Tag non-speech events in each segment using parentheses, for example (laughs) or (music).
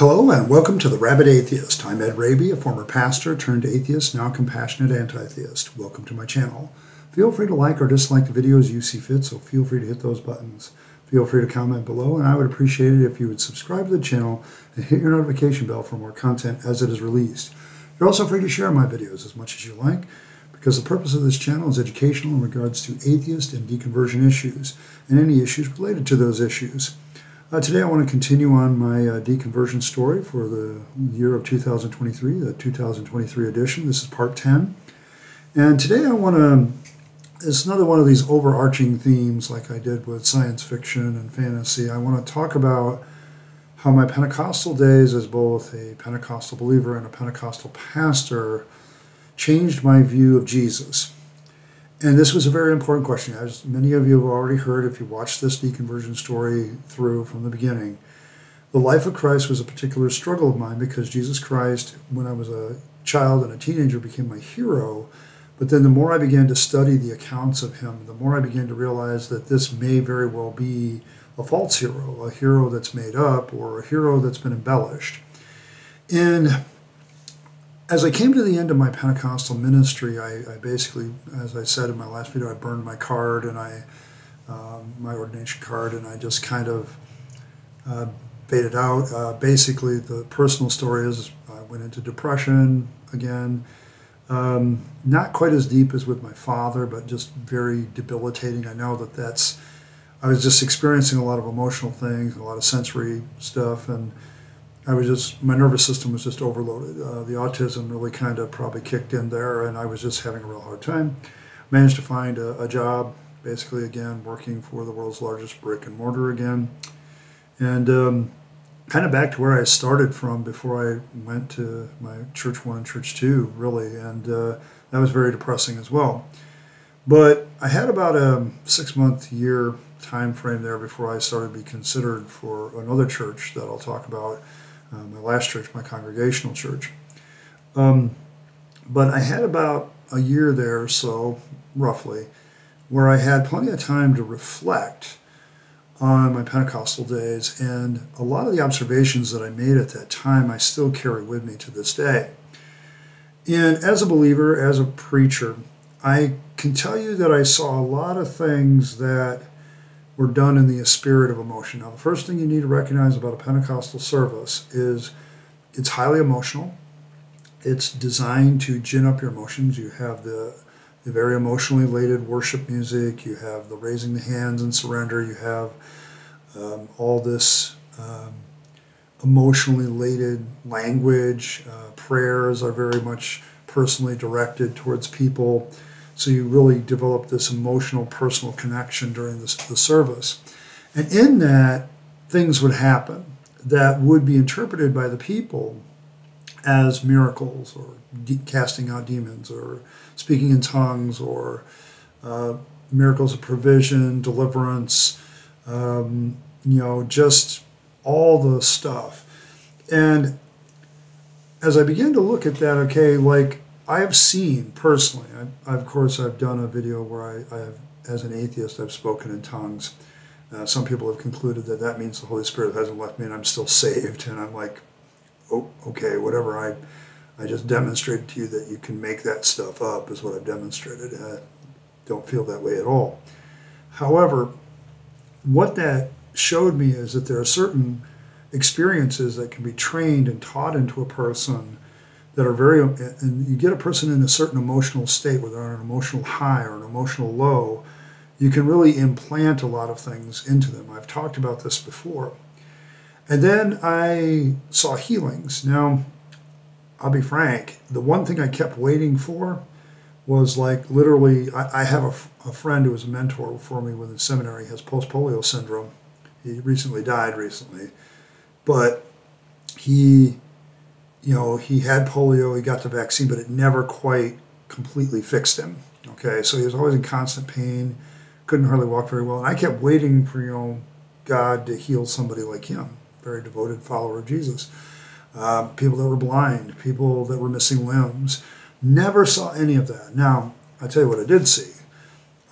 Hello and welcome to The Rabyd Atheist. I'm Ed Raby, a former pastor turned atheist, now compassionate anti-theist. Welcome to my channel. Feel free to like or dislike the videos you see fit, so feel free to hit those buttons. Feel free to comment below, and I would appreciate it if you would subscribe to the channel and hit your notification bell for more content as it is released. You're also free to share my videos as much as you like, because the purpose of this channel is educational in regards to atheist and deconversion issues, and any issues related to those issues. Uh, today I want to continue on my uh, deconversion story for the year of 2023, the 2023 edition. This is part 10. And today I want to, it's another one of these overarching themes like I did with science fiction and fantasy. I want to talk about how my Pentecostal days as both a Pentecostal believer and a Pentecostal pastor changed my view of Jesus. And this was a very important question. As many of you have already heard, if you watched this deconversion story through from the beginning, the life of Christ was a particular struggle of mine because Jesus Christ, when I was a child and a teenager, became my hero. But then the more I began to study the accounts of him, the more I began to realize that this may very well be a false hero, a hero that's made up, or a hero that's been embellished. And as I came to the end of my Pentecostal ministry, I, I, basically, as I said in my last video, I burned my card and I, um, my ordination card, and I just kind of uh, faded out. Uh, basically, the personal story is I went into depression again. Um, not quite as deep as with my father, but just very debilitating. I know that that's, I was just experiencing a lot of emotional things, a lot of sensory stuff, and I was just, my nervous system was just overloaded. Uh, the autism really kind of probably kicked in there, and I was just having a real hard time. Managed to find a, a job, basically, again, working for the world's largest brick and mortar again. And um, kind of back to where I started from before I went to my church one and church two, really. And uh, that was very depressing as well. But I had about a six month year time frame there before I started to be considered for another church that I'll talk about uh, my last church, my congregational church. Um, but I had about a year there or so, roughly, where I had plenty of time to reflect on my Pentecostal days, and a lot of the observations that I made at that time I still carry with me to this day. And as a believer, as a preacher, I can tell you that I saw a lot of things that were done in the spirit of emotion. Now, the first thing you need to recognize about a Pentecostal service is it's highly emotional. It's designed to gin up your emotions. You have the, the very emotionally laden worship music. You have the raising the hands and surrender. You have um, all this um, emotionally laden language. Uh, prayers are very much personally directed towards people. So you really develop this emotional, personal connection during the service. And in that, things would happen that would be interpreted by the people as miracles or de- casting out demons or speaking in tongues or uh, miracles of provision, deliverance, um, you know, just all the stuff. And as I began to look at that, okay, like I have seen personally. I, of course, I've done a video where I, I have, as an atheist, I've spoken in tongues. Uh, some people have concluded that that means the Holy Spirit hasn't left me and I'm still (laughs) saved. And I'm like, oh, okay, whatever. I, I just demonstrated to you that you can make that stuff up, is what I've demonstrated. I don't feel that way at all. However, what that showed me is that there are certain experiences that can be trained and taught into a person that are very, and you get a person in a certain emotional state, whether on an emotional high or an emotional low, you can really implant a lot of things into them. I've talked about this before. And then I saw healings. Now, I'll be frank, the one thing I kept waiting for was like literally, I, I have a, a friend who was a mentor for me within the seminary, has post polio syndrome. He recently died recently, but he you know, he had polio, he got the vaccine, but it never quite completely fixed him. Okay, so he was always in constant pain, couldn't hardly walk very well. And I kept waiting for, you know, God to heal somebody like him, very devoted follower of Jesus. Uh, people that were blind, people that were missing limbs. Never saw any of that. Now, I tell you what I did see.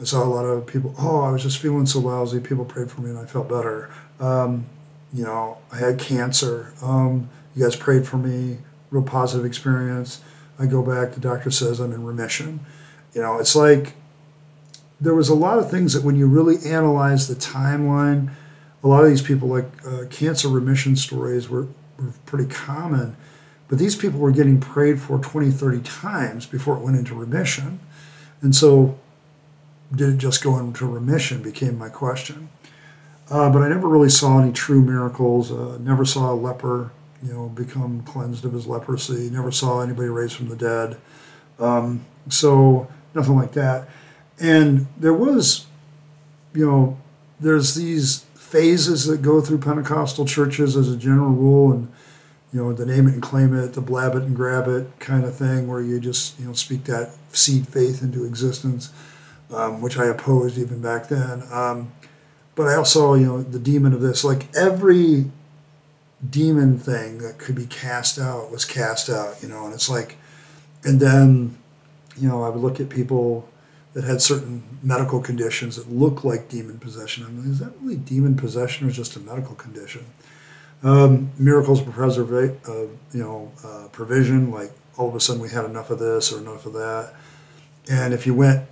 I saw a lot of people, oh, I was just feeling so lousy. People prayed for me and I felt better. Um, you know, I had cancer. Um, you guys prayed for me. Real positive experience. I go back. The doctor says I'm in remission. You know, it's like there was a lot of things that when you really analyze the timeline, a lot of these people, like uh, cancer remission stories, were, were pretty common. But these people were getting prayed for 20, 30 times before it went into remission. And so, did it just go into remission? Became my question. Uh, but I never really saw any true miracles. Uh, never saw a leper, you know, become cleansed of his leprosy. Never saw anybody raised from the dead. Um, so nothing like that. And there was, you know, there's these phases that go through Pentecostal churches as a general rule, and you know, the name it and claim it, the blab it and grab it kind of thing, where you just you know speak that seed faith into existence, um, which I opposed even back then. Um, but I also, you know, the demon of this, like every demon thing that could be cast out was cast out, you know, and it's like, and then, you know, I would look at people that had certain medical conditions that looked like demon possession. I mean, is that really demon possession or just a medical condition? Um, miracles preserva- uh, you know, uh, provision, like all of a sudden we had enough of this or enough of that. And if you went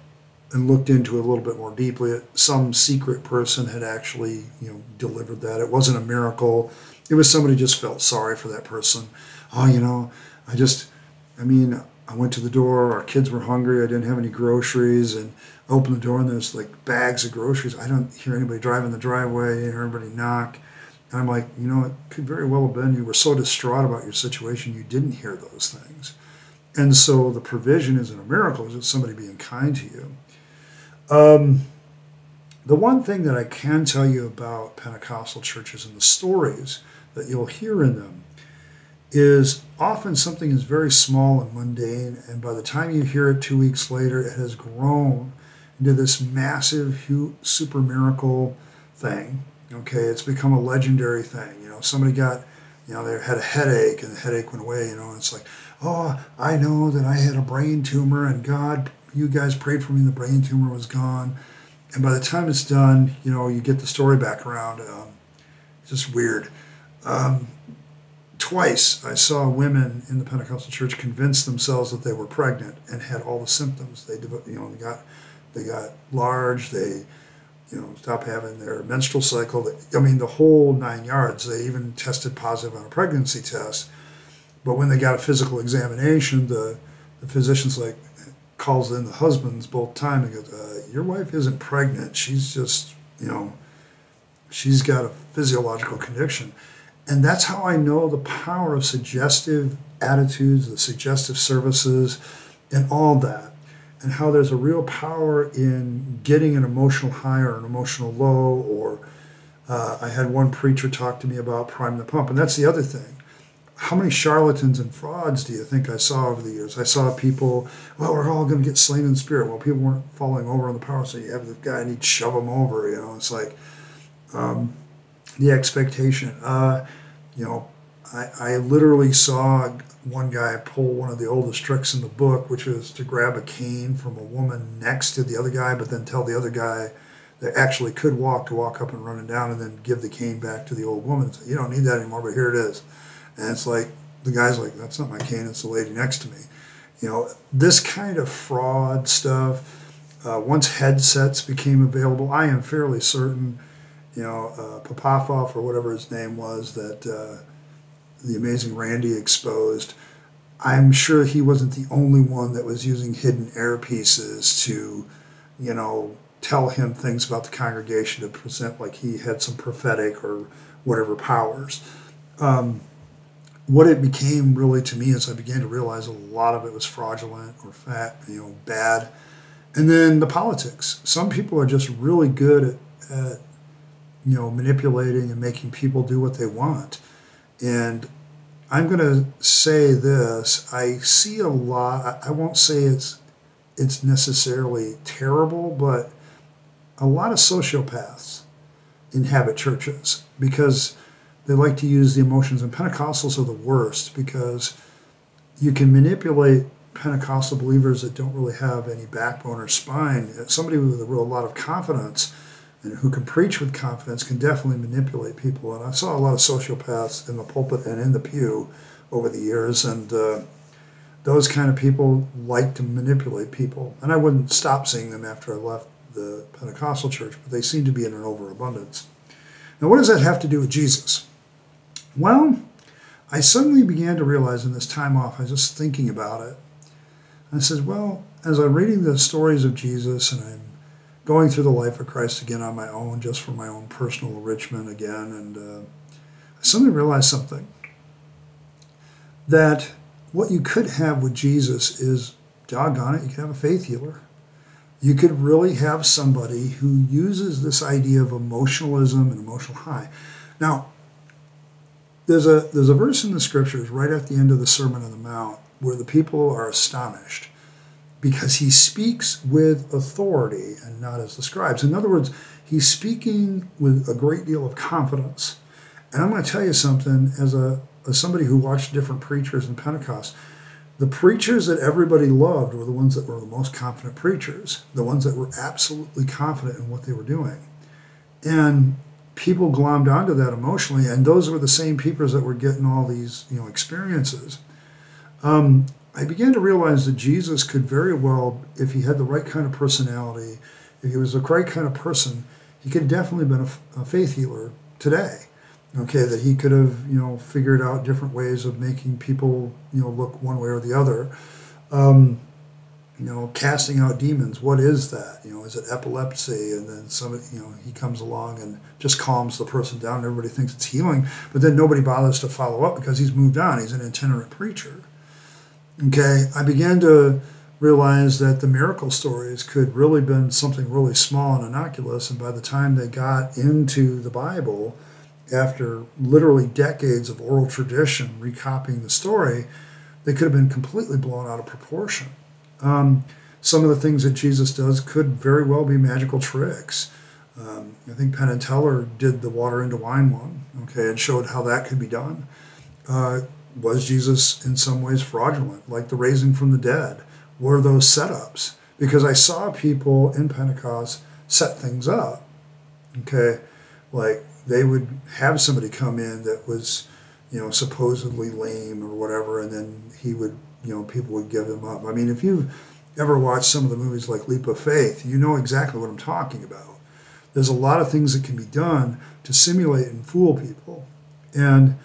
and looked into it a little bit more deeply, some secret person had actually, you know, delivered that. It wasn't a miracle. It was somebody just felt sorry for that person. Oh, you know, I just, I mean, I went to the door. Our kids were hungry. I didn't have any groceries, and I opened the door, and there's like bags of groceries. I don't hear anybody driving the driveway. I hear everybody knock. And I'm like, you know, it could very well have been you were so distraught about your situation you didn't hear those things. And so the provision isn't a miracle, it's just somebody being kind to you. Um, the one thing that I can tell you about Pentecostal churches and the stories that you'll hear in them is often something is very small and mundane, and by the time you hear it two weeks later, it has grown into this massive, super miracle thing. Okay, it's become a legendary thing. You know, somebody got, you know, they had a headache and the headache went away. You know, and it's like, oh, I know that I had a brain tumor and God you guys prayed for me, and the brain tumor was gone. And by the time it's done, you know, you get the story back around. Um, it's just weird. Um, twice I saw women in the Pentecostal church convince themselves that they were pregnant and had all the symptoms. They, you know, they got they got large. They, you know, stopped having their menstrual cycle. I mean, the whole nine yards. They even tested positive on a pregnancy test. But when they got a physical examination, the the physician's like, calls in the husbands both time and goes, uh, "Your wife isn't pregnant. She's just, you know, she's got a physiological condition." And that's how I know the power of suggestive attitudes, the suggestive services, and all that, and how there's a real power in getting an emotional high or an emotional low. Or uh, I had one preacher talk to me about prime the pump, and that's the other thing how many charlatans and frauds do you think I saw over the years? I saw people, well, we're all going to get slain in spirit. Well, people weren't falling over on the power, so you have the guy and he'd shove them over. You know, it's like um, the expectation. Uh, you know, I, I literally saw one guy pull one of the oldest tricks in the book, which was to grab a cane from a woman next to the other guy, but then tell the other guy that actually could walk to walk up and run it down and then give the cane back to the old woman. You don't need that anymore, but here it is. And it's like, the guy's like, that's not my cane, it's the lady next to me. You know, this kind of fraud stuff, uh, once headsets became available, I am fairly certain, you know, uh, or whatever his name was that uh, the amazing Randi exposed, I'm sure he wasn't the only one that was using hidden earpieces to, you know, tell him things about the congregation to present like he had some prophetic or whatever powers. Um, what it became really to me as I began to realize a lot of it was fraudulent or fat, you know, bad. And then the politics. Some people are just really good at, at you know, manipulating and making people do what they want. And I'm going to say this: I see a lot. I won't say it's it's necessarily terrible, but a lot of sociopaths inhabit churches because they like to use the emotions, and Pentecostals are the worst because you can manipulate Pentecostal believers that don't really have any backbone or spine. Somebody with a real lot of confidence and who can preach with confidence can definitely manipulate people. And I saw a lot of sociopaths in the pulpit and in the pew over the years, and uh, those kind of people like to manipulate people. And I wouldn't stop seeing them after I left the Pentecostal church, but they seem to be in an overabundance. Now, what does that have to do with Jesus? Well, I suddenly began to realize in this time off, I was just thinking about it. I said, well, as I'm reading the stories of Jesus and I'm going through the life of Christ again on my own, just for my own personal enrichment again, and uh, I suddenly realized something that what you could have with Jesus is, doggone it, you could have a faith healer. You could really have somebody who uses this idea of emotionalism and emotional high. Now, there's a there's a verse in the scriptures right at the end of the Sermon on the Mount where the people are astonished because he speaks with authority and not as the scribes. In other words, he's speaking with a great deal of confidence. And I'm going to tell you something as a as somebody who watched different preachers in Pentecost. The preachers that everybody loved were the ones that were the most confident preachers, the ones that were absolutely confident in what they were doing. And people glommed onto that emotionally, and those were the same people that were getting all these you know experiences. Um, I began to realize that Jesus could very well, if he had the right kind of personality, if he was the right kind of person, he could definitely have been a, a faith healer today. Okay, that he could have you know figured out different ways of making people you know look one way or the other. Um, you know, casting out demons. What is that? You know, is it epilepsy? And then somebody, you know, he comes along and just calms the person down. And everybody thinks it's healing, but then nobody bothers to follow up because he's moved on. He's an itinerant preacher. Okay, I began to realize that the miracle stories could really been something really small and innocuous, and by the time they got into the Bible, after literally decades of oral tradition recopying the story, they could have been completely blown out of proportion. Um, some of the things that Jesus does could very well be magical tricks. Um, I think Penn and Teller did the water into wine one, okay, and showed how that could be done. Uh, was Jesus in some ways fraudulent, like the raising from the dead? Were those setups? Because I saw people in Pentecost set things up, okay, like they would have somebody come in that was, you know, supposedly lame or whatever, and then he would you know people would give him up. I mean, if you've ever watched some of the movies like Leap of Faith, you know exactly what I'm talking about. There's a lot of things that can be done to simulate and fool people, and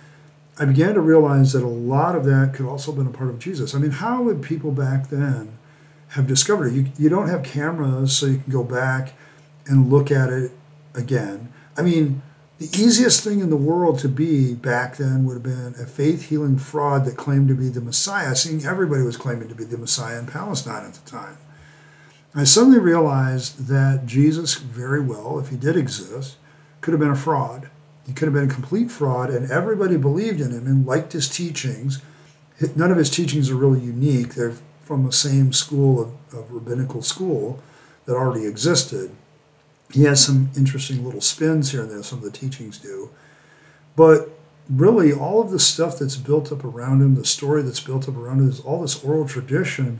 I began to realize that a lot of that could also have been a part of Jesus. I mean, how would people back then have discovered it? You, you don't have cameras, so you can go back and look at it again. I mean, the easiest thing in the world to be back then would have been a faith healing fraud that claimed to be the Messiah, seeing everybody was claiming to be the Messiah in Palestine at the time. I suddenly realized that Jesus, very well, if he did exist, could have been a fraud. He could have been a complete fraud, and everybody believed in him and liked his teachings. None of his teachings are really unique, they're from the same school of, of rabbinical school that already existed he has some interesting little spins here and there, some of the teachings do. But really, all of the stuff that's built up around him, the story that's built up around him, is all this oral tradition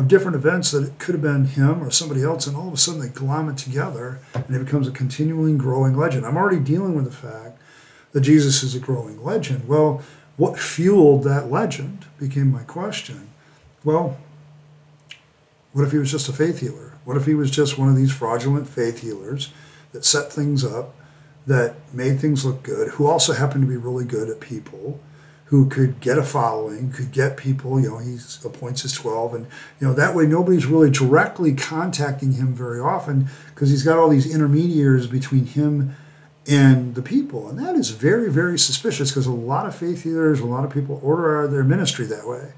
of different events that it could have been him or somebody else, and all of a sudden they glom it together and it becomes a continuing growing legend. I'm already dealing with the fact that Jesus is a growing legend. Well, what fueled that legend became my question. Well, what if he was just a faith healer? What if he was just one of these fraudulent faith healers that set things up, that made things look good, who also happened to be really good at people, who could get a following, could get people, you know, he appoints his 12. And, you know, that way nobody's really directly contacting him very often because he's got all these intermediaries between him and the people. And that is very, very suspicious because a lot of faith healers, a lot of people order their ministry that way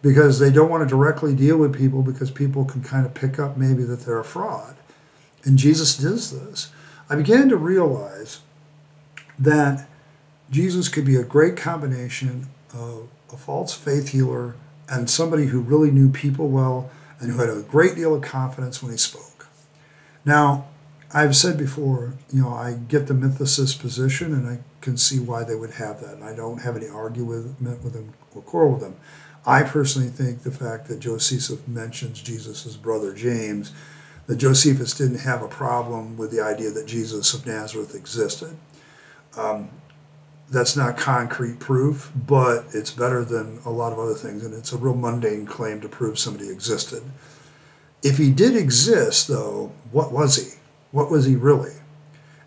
because they don't want to directly deal with people because people can kind of pick up maybe that they're a fraud. And Jesus does this. I began to realize that Jesus could be a great combination of a false faith healer and somebody who really knew people well and who had a great deal of confidence when he spoke. Now, I've said before, you know, I get the mythicist position and I can see why they would have that. And I don't have any argument with them or quarrel with them. I personally think the fact that Josephus mentions Jesus' brother James, that Josephus didn't have a problem with the idea that Jesus of Nazareth existed. Um, that's not concrete proof, but it's better than a lot of other things, and it's a real mundane claim to prove somebody existed. If he did exist, though, what was he? What was he really?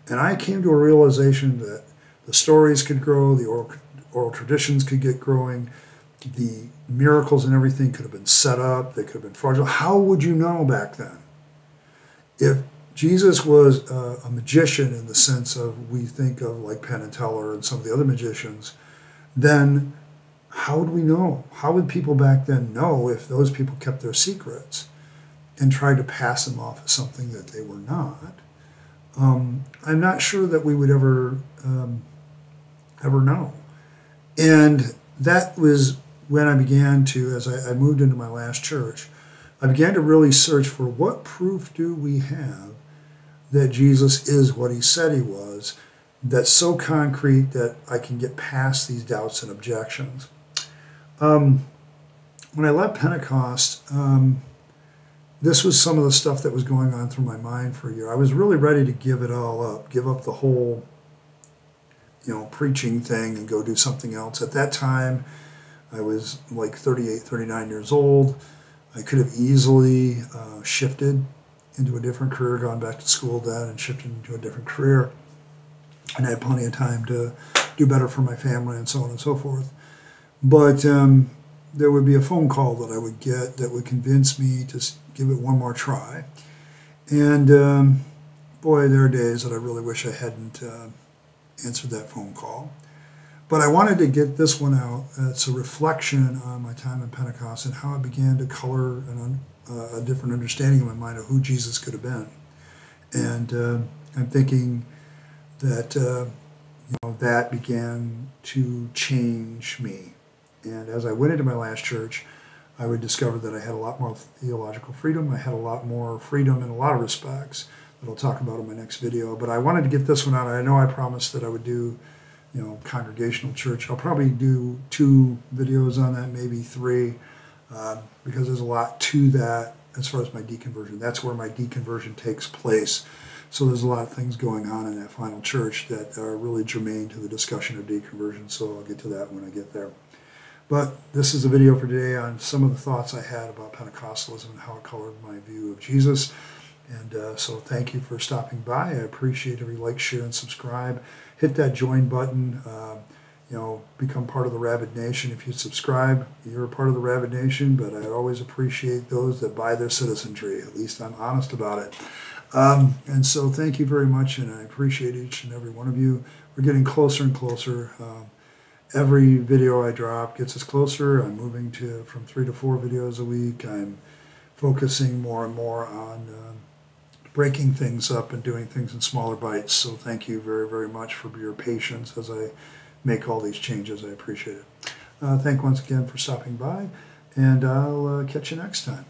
And I came to a realization that the stories could grow, the oral, oral traditions could get growing, the miracles and everything could have been set up, they could have been fraudulent. How would you know back then? If Jesus was a, a magician in the sense of we think of like Penn and Teller and some of the other magicians, then how would we know? How would people back then know if those people kept their secrets and tried to pass them off as something that they were not? Um, I'm not sure that we would ever um, ever know. And that was when I began to, as I, I moved into my last church, I began to really search for what proof do we have that Jesus is what he said he was, that's so concrete that I can get past these doubts and objections. Um, when I left Pentecost, um, this was some of the stuff that was going on through my mind for a year. I was really ready to give it all up, give up the whole, you know, preaching thing and go do something else. At that time, I was like 38, 39 years old. I could have easily uh, shifted into a different career, gone back to school then and shifted into a different career. And I had plenty of time to do better for my family and so on and so forth. But um, there would be a phone call that I would get that would convince me to give it one more try. And um, boy, there are days that I really wish I hadn't uh, answered that phone call. But I wanted to get this one out. It's a reflection on my time in Pentecost and how it began to color an, uh, a different understanding in my mind of who Jesus could have been. And uh, I'm thinking that uh, you know that began to change me. And as I went into my last church, I would discover that I had a lot more theological freedom. I had a lot more freedom in a lot of respects that I'll talk about in my next video. But I wanted to get this one out. I know I promised that I would do you know, congregational church. I'll probably do two videos on that, maybe three, uh, because there's a lot to that as far as my deconversion. That's where my deconversion takes place. So there's a lot of things going on in that final church that are really germane to the discussion of deconversion. So I'll get to that when I get there. But this is a video for today on some of the thoughts I had about Pentecostalism and how it colored my view of Jesus. And uh, so thank you for stopping by. I appreciate every like, share, and subscribe. Hit that join button. Uh, you know, become part of the Rabyd Nation. If you subscribe, you're a part of the Rabyd Nation, but I always appreciate those that buy their citizenry. At least I'm honest about it. Um, and so thank you very much, and I appreciate each and every one of you. We're getting closer and closer. Um, every video I drop gets us closer. I'm moving to from three to four videos a week. I'm focusing more and more on uh, breaking things up and doing things in smaller bites. So thank you very, very much for your patience as I make all these changes. I appreciate it. Uh, thank once again for stopping by, and I'll uh, catch you next time.